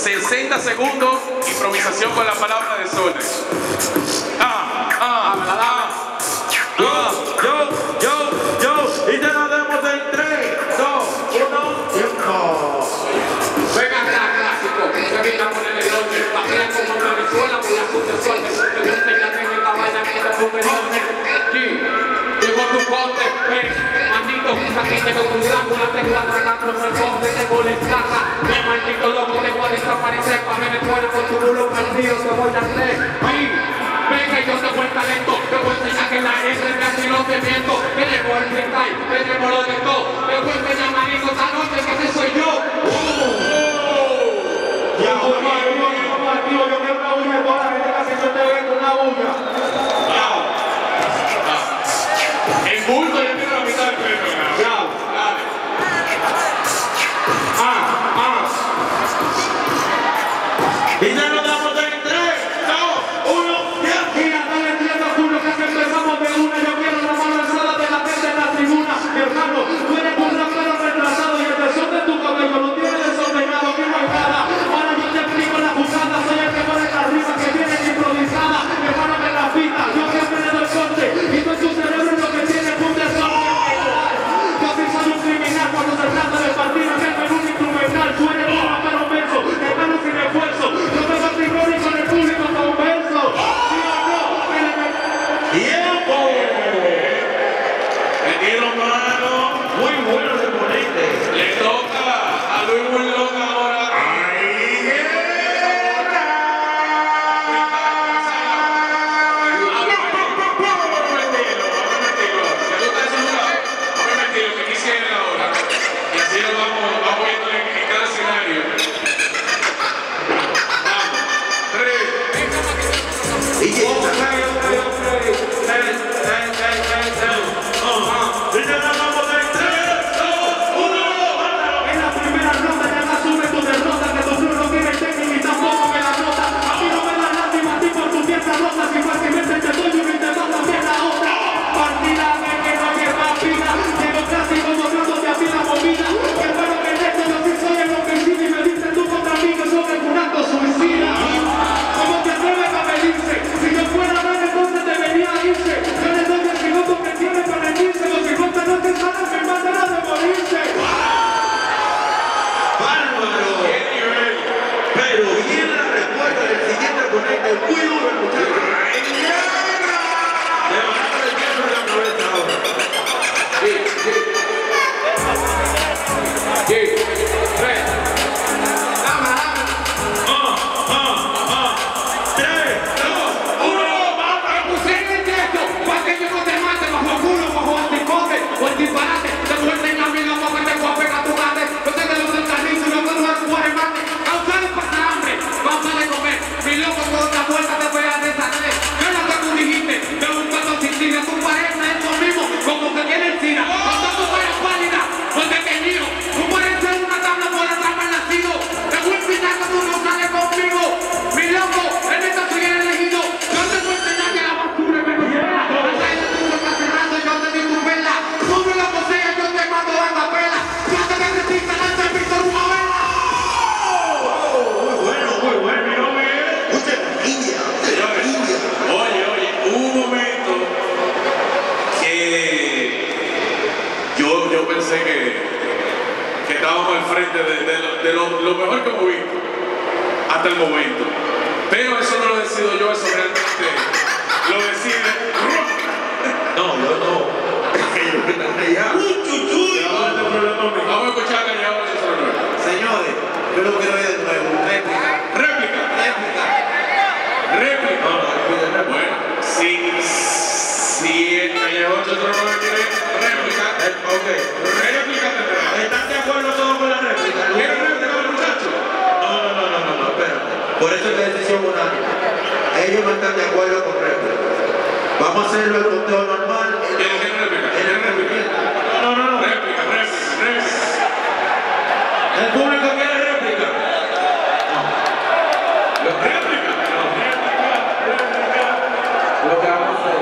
60 segundos, improvisación con la palabra de soles. Ah ah, ah, ah, ah. Yo, yo, yo, yo. Y te la en 3, 2, 1, tiempo. Venga clásico. El esa gente con un gran una película tragando por el de te molestaja. El maldito loco te voy a desaparecer para ver el cuerpo estamos al frente de, lo, mejor que hemos visto hasta el momento. Pero eso no lo decido yo, eso realmente lo decide No, yo no. Vamos a escuchar a Callao Señores, yo lo quiero ver de nuevo. Réplica. Réplica. Réplica. Bueno, sí. Si sí, el Callejón quiere réplica, ok. Por eso es la decisión unánime. Ellos no están de acuerdo con República. Vamos a hacerlo el conteo normal. ¿Qué réplica? ¿Qué réplica? No, no, no. Réplica, réplica, réplica. El público quiere réplica. No. Los réplica. Lo que vamos a hacer.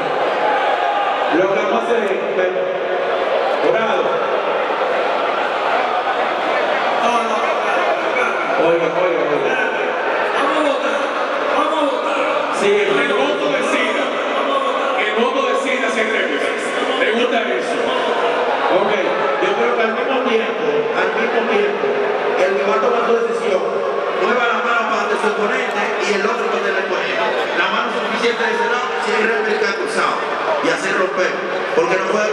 Lo que vamos a hacer. Bueno, El voto decida, el voto decida si te gusta eso. Ok, yo creo que al mismo tiempo, al mismo tiempo, el que va a tomar su decisión, mueva la mano para su oponente y el otro para el oponente. La mano suficiente de ese lado, siempre el cruzado y hacer romper, porque no puede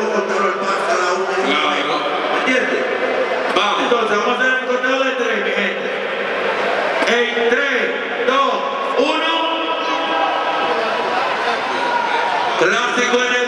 2, 1. Clásico en el